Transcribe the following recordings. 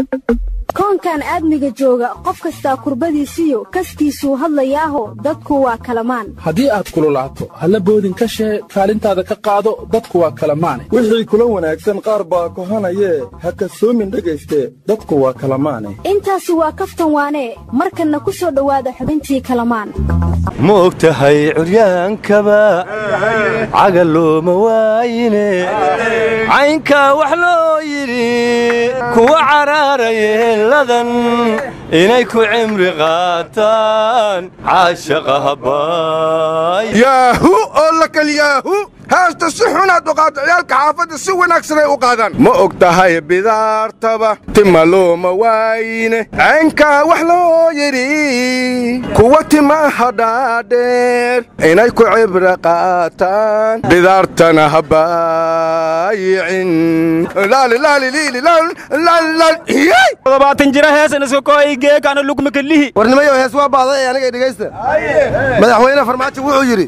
thank you koonkan aadmiga jooga qof kastaa kurbadiisiyo kaskiisuu hadlayaaho dadku waa kalamaan. Haddii aad kululaato halla boodin ka shee kaalintaada ka qaado dadku waa kalamaane. Wixii kula wanaagsan qaar baa kohanayee ha kasoomin dhegayste dadku waa kalamaane. Intaasi waa kaftan waanee markanna ku soo dhowaada xubintii kalamaan. Ma og tahay curyaankaba? Cagalooma waayine. Caynkaa wax loo yidhi kuwa caraarayeeladan inay ku cimri qaataan caashaqa habbaay yaahu oo la kaliyaahu heesta si xunaad u qaado ciyaalka xaafadda si wanaagsanay u qaadaan. Ma og tahay bidaartaba timalooma waayine caynkaa wax loo yidhi kuwa timaha dhaadheer. Inay ku cibra qaataan. Bidaartana habaayicin lugmakalihi warnimayo hees waa baahday ee aniga dhegaysta madaxweyne farmaajo wuxuu yidhi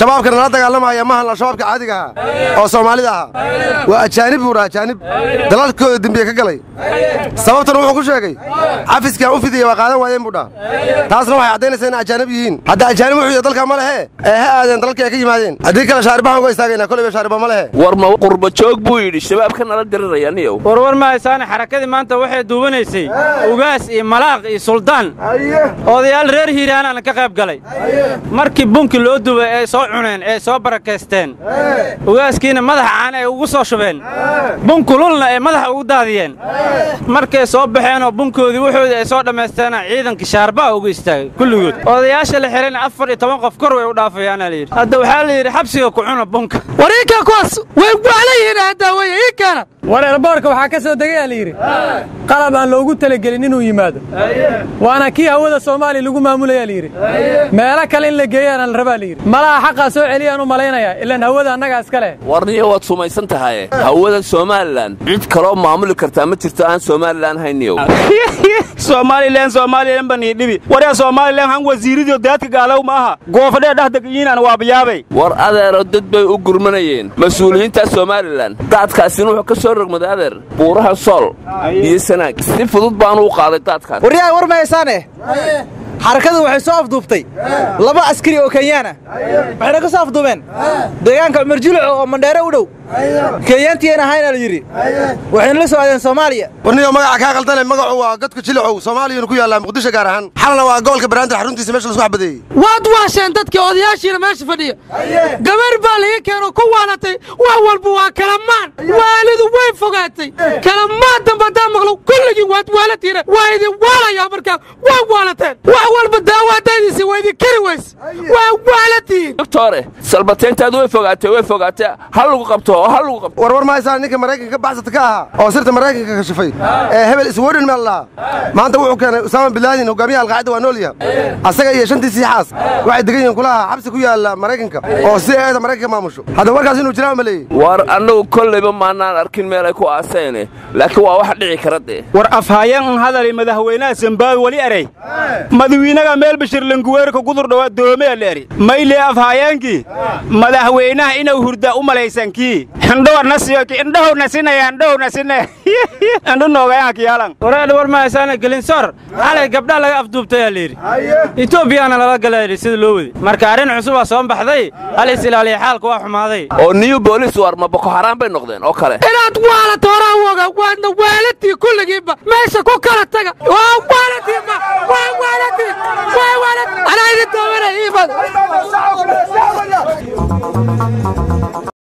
shabaabka nala dagaalamaya mahan al-shabaabka caadiga ahaa oo soomaalida ahaa waa ajaanib buu dhaa ajaanib dalalkooda dembiye ka galay sababtana wuxuu ku sheegay cafiskaan u fidiya waa qaadan waayeen buu dhaa taasna waxay caddaynaysaa in ajaanib yihiin hadda ajaanib wuxuu yidhi dalka ma lehe ee ha aadeen dalalkii ay ka yimaadeen haddii kale shaaribahan uga istaagaynaa koleyba shaariba ma lehe qurba joog buu yidhi shabaabka nala diriraya niyow warwar ma haysaane xarakadii maanta waxay duubanaysay ugaas iyo malaaq iyo suldaan. Odayaal reer hiiraanaana ka qayb galay. Markii bunki loo dubay ee soo cuneen ee soo barakaysteen ugaaskiina madaxa caana ay ugu soo shubeen bunkululna ay madaxa ugu daadiyeen. Markay soo baxeenoo bunkoodii wuxoodii ay soo dhammaysteena ciidankii shaarbaa ugu istaagay kulligood. Odayaasha la xihayna afar iyo toban qof kor way u dhaafayaana layidhi hadda waxaa la yidhi xabsiga ku cuna bunka Saying at the iinkaana war elboorka waxaa ka soo degayaa la yidhi qalab aan loogu talagelin inuu yimaado. Waana kii hawada soomaaliya lagu maamulayaa layidhi meelo kale in la geeyaana la rabaa layidhi malaha xaqaa soo celiyaan u malaynayaa ilaan hawada annagaa iska leh. Warniyo waad sumaysan tahaye hawada somalilan cid kaloo maamuli kartaa ma jirto aan somalilan hayniyow somalilan somalilan banii dhibi. Waryaa somalilan han wasiiridio daadka gaalow ma aha. Goofadhee dhahdagiyiinaan waabayaabay war adeero dad bay u gurmanayeen. Mas'uuliyiinta somalilan daadkaasina wuxuu ka soo rogmaday adeer buuraha sool. Iyo sanaag. Si fudud baanu u qaaday daadkaas waryahay war mahaysaane xarakadu waxay soo afduubtay. Laba askari oo kenyaana. Waxayna ka soo afduubeen. Deegaanka cumar juluco oo mandheere u dhow. Kenyaantiyan ahayna la yidhi. Waxayna la soo aadeen soomaaliya warniyo magaca kaa qaldane magacu waa godka jilicow soomaaliyanu ku yaallaa muqdisho gaar ahaan. Xalna waa gobolka baraandir xaruntiisa meesha lasku xabadeeyey waad waasheen dadkii odayaashiina meesha fadhiya. Gabar baa laga keeno ku waalatay wax walba waa kalamaan waalidu way fogaatay. Kalamaan dambe haddaan maqlo kulligii waad waalatiina waa idin waalayaa markaa waa waalateen wax walba daawaadaydiisi waa idin kari weys waa waalatiin doctore salbateyntaadu way fogaatee way fogaatee. Hal lagu qabto oo hal lagu qabto. Warwar ma haysaan ninka maraykanka baxsata ka ahaa oo sirta maraykanka kashifay ee hebel iswodhin meel lahaa. Maanta wuxuu keenay usaama bilaadin hogaamiyaha alqaacida waa nool yahay. Asaga iyo shantiisii xaas waxay degan yihiin kulaha xabsi ku yaalla maraykanka oo si eeda maraykanka maamusho. Hadda warkaas inuu jiraa maleeyey war annagu kollayba maannaan arkin meelay ku aaseene laakiin waa wax dhici kara dee. War afhayeen un hadali madaxweynaha zimbaawe weli eray. Madawiinaga meel bashir languweerka gudur dhowaa doomea la eri mayle afhayeenkii madaxweynaha inuu hurdaa u malaysankii indhowa nasiyoki indhahow nasinaya indhahow nasinaya indhu noogayaha kiyalan wareedha war ma haysaana gelinsoor xalay gabdha laga afduubtayaa layidhi etoobiyaana lala gala yidhi sida loo wadi. Marka arrin cusubaa soo baxday hal is ilaaliya xaalka waa xumaaday. Oo new boolis war ma boko xaraan bay noqdeen oo kale. Inaad waalato horaa woga waadna waalatii kulligiinba meesha ku kala taga. Waa waalatiinba waa waalatiin waa waalat anaa idin daawanaya iibad Thank you.